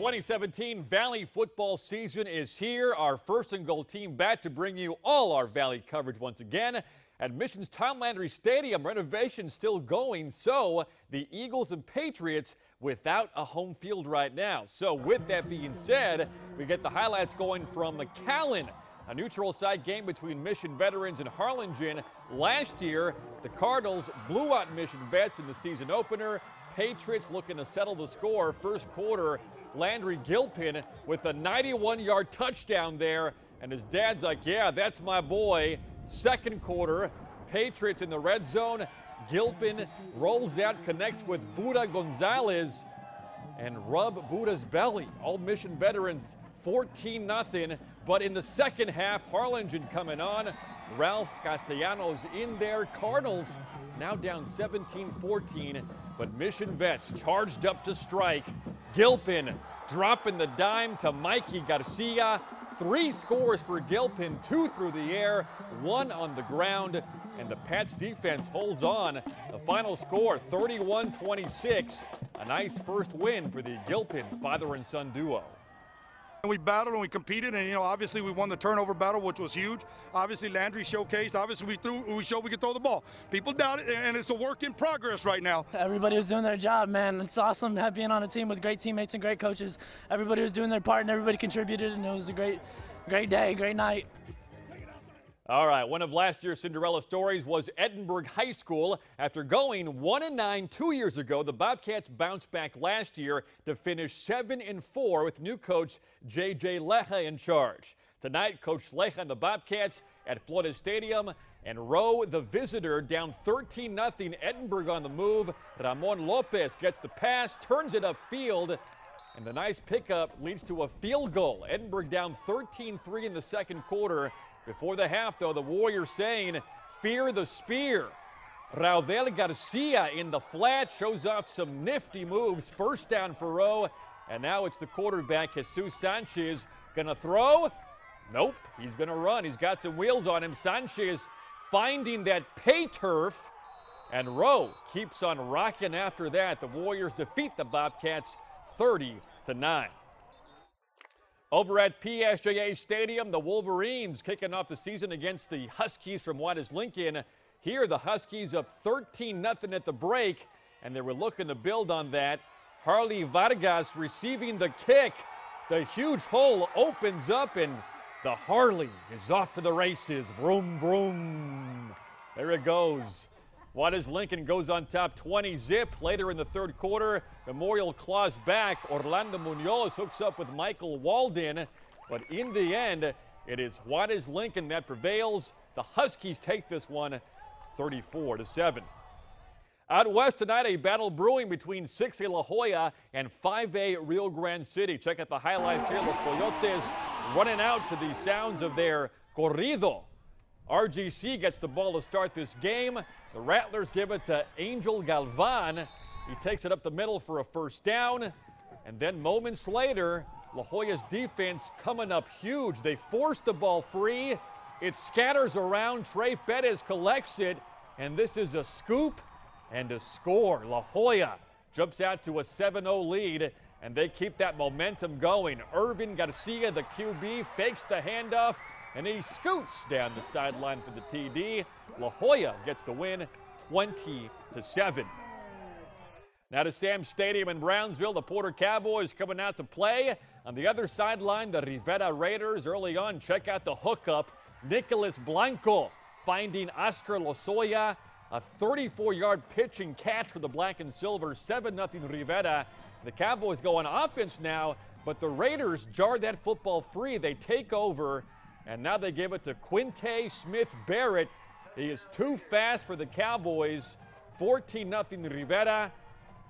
2017 Valley football season is here. Our first and goal team back to bring you all our Valley coverage once again. At Mission's Tom Landry Stadium, renovation still going, so the Eagles and Patriots without a home field right now. So with that being said, we get the highlights going from McAllen. A neutral site game between Mission veterans and Harlingen. Last year, the Cardinals blew out Mission vets in the season opener. Patriots looking to settle the score. First quarter, Landry Gilpin with a 91-yard touchdown there. And his dad's like, yeah, that's my boy. Second quarter, Patriots in the red zone. Gilpin rolls out, connects with Buda Gonzalez and rub Buda's belly. All Mission veterans 14 0 But in the second half, Harlingen coming on. Ralph Castellanos in there. Cardinals now down 17 14. But Mission Vets charged up to strike. Gilpin dropping the dime to Mikey Garcia. Three scores for Gilpin, two through the air, one on the ground, and the Pats defense holds on. The final score 31 26. A nice first win for the Gilpin father and son duo. And we battled and we competed, and you know, obviously we won the turnover battle, which was huge. Obviously Landry showcased. Obviously we threw, we showed we could throw the ball. People doubt it, and it's a work in progress right now. Everybody was doing their job, man. It's awesome being on a team with great teammates and great coaches. Everybody was doing their part, and everybody contributed, and it was a great, great day, great night. All right, one of last year's Cinderella stories was Edinburg High School. After going 1 and 9 two years ago, the Bobcats bounced back last year to finish 7 and 4 with new coach J.J. Leija in charge. Tonight, Coach Leija and the Bobcats at Florida Stadium and Rowe, the visitor, down 13 0. Edinburg on the move. Ramon Lopez gets the pass, turns it upfield, and the nice pickup leads to a field goal. Edinburg down 13 3 in the second quarter. Before the half, though, the Warriors saying, fear the spear. Raudel Garcia in the flat shows off some nifty moves. First down for Rowe. And now it's the quarterback, Jesus Sanchez. Gonna throw? Nope. He's gonna run. He's got some wheels on him. Sanchez finding that pay turf. And Rowe keeps on rocking after that. The Warriors defeat the Bobcats 30 to 9. Over at PSJA Stadium, the Wolverines kicking off the season against the Huskies from Juarez-Lincoln. Here, the Huskies up 13 0 at the break, and they were looking to build on that. Harley Vargas receiving the kick. The huge hole opens up, and the Harley is off to the races. Vroom, vroom. There it goes. Juarez-Lincoln goes on top 20 zip. Later in the third quarter, Memorial claws back. Orlando Munoz hooks up with Michael Walden. But in the end, it is Juarez-Lincoln that prevails. The Huskies take this one 34 to 7. Out west tonight, a battle brewing between 6A La Joya and 5A Rio Grande City. Check out the highlights here. Los Coyotes running out to the sounds of their corrido. RGC gets the ball to start this game. The Rattlers give it to Angel Galvan. He takes it up the middle for a first down. And then moments later, La Joya's defense coming up huge. They force the ball free. It scatters around. Trey Bettis collects it. And this is a scoop and a score. La Joya jumps out to a 7 0 lead. And they keep that momentum going. Irvin Garcia, the QB, fakes the handoff and he scoots down the sideline for the TD. La Joya gets the win 20 to 7. Now to Sam Stadium in Brownsville, the Porter Cowboys coming out to play. On the other sideline, the Rivera Raiders early on. Check out the hookup. Nicholas Blanco finding Oscar Lozoya. A 34-yard pitch and catch for the black and silver. 7-0 Rivera. The Cowboys go on offense now, but the Raiders jar that football free. They take over and now they give it to Quinte Smith Barrett. He is too fast for the Cowboys. 14 0 Rivera.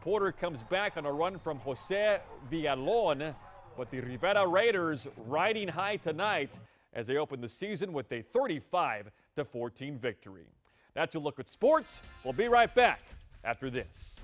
Porter comes back on a run from Jose Villalon. But the Rivera Raiders riding high tonight as they open the season with a 35 14 victory. That's a look at sports. We'll be right back after this.